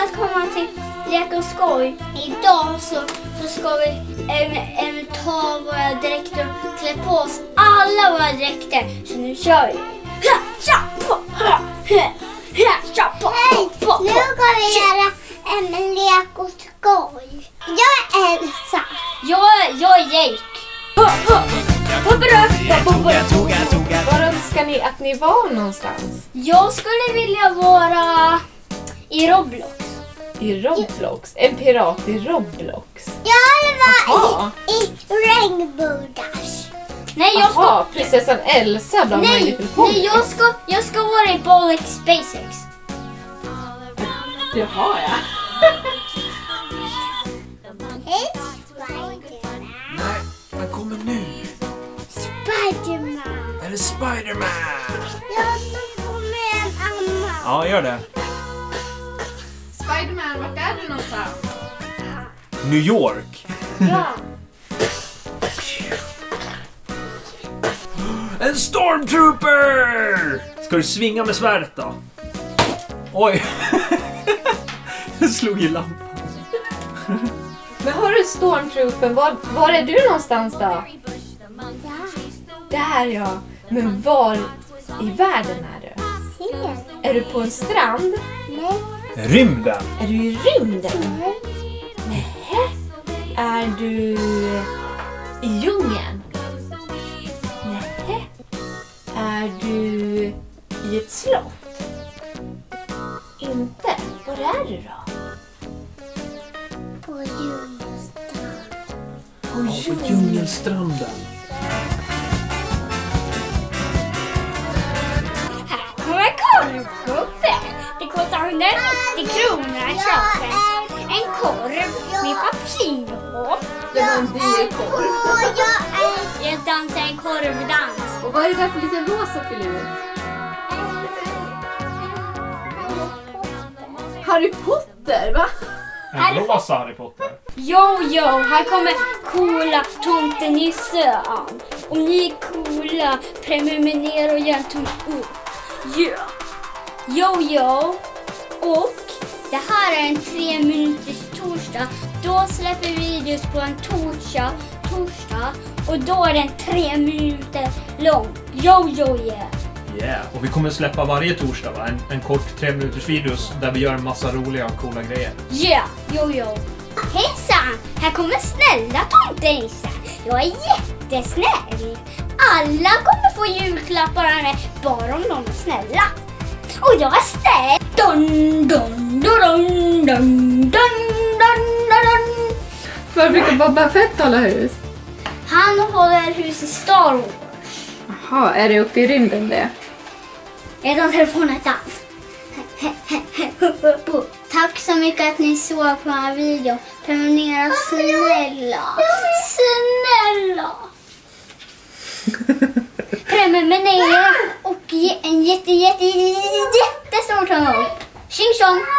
välkomna till Lek och skoj. Idag så, så ska vi em, em, ta våra dräkter och klä på oss alla våra dräkter. Så nu kör vi! Ha, tja, på, ha, ha, ha, tja, på, Hej! på, på, Nu ska vi göra en lek och skoj. Jag är Elsa. Jag, jag är Jake. Hoppa upp. Var önskar ni att ni var någonstans? Jag skulle vilja vara i Roblox. I Roblox? En pirat i Roblox? Jag vill vara Jaha. i, i Rainbow Dash. Nej, jag ska... Prinsessan Elsa bland My Nej, Little Pony? nej jag, ska, jag ska vara i Bolex SpaceX. Jaha, ja. Hej Spiderman. Nej, han kommer nu. Spiderman. Är det Spiderman? Jag ska få med en annan. Ja, gör det. Spiderman, vart är du någonstans? New York. Ja. En stormtrooper! Ska du svinga med svärdet då? Oj! Jag slog i lampan. Men har du Stormtroopen, var, var är du någonstans då? Ja. Där ja. Men var i världen är du? Ser. Är du på en strand? Nej. Rymden. Är du i rymden? Nej. Är du i djungeln? Nej. Är du i ett slott? Inte? Var är du då? På Djungelstrand. På Ja, på djungelstranden. 190 kronor köpa en, korv med cappuccino. Det var en dyr korv. Jag dansar en korvdans. Och vad är det där för liten rosa filur? Harry Potter, va? En rosa Harry Potter. Yo, yo, här kommer coola tomtenisse an. Om ni är coola, prenumerera och en tumme upp. Yeah. Yo, yo. Och det här är en tre minuters torsdag. Då släpper vi videos på en torsdag, torsdag och då är den tre minuter lång. Yo, yo, yeah. Yeah, och vi kommer släppa varje torsdag va? En, en kort tre minuters videos där vi gör en massa roliga och coola grejer. Yeah, yo, yo. Hejsan, här kommer snälla tomtenissen. Jag är jättesnäll. Alla kommer få julklappar av mig, bara om de är snälla. Och jag är är... Dun, dun, dun, dun, dun, dun, dun, Var brukar Boba Fett hålla hus? Han håller hus i Star Wars. Jaha, är det uppe i rymden det? Redan telefonen är dans. Tack så mycket att ni såg på den här videon. Prenumerera snälla. Snälla. Prenumerera och en jätte, jätte, jättestor tumme upp. Tjing tjong.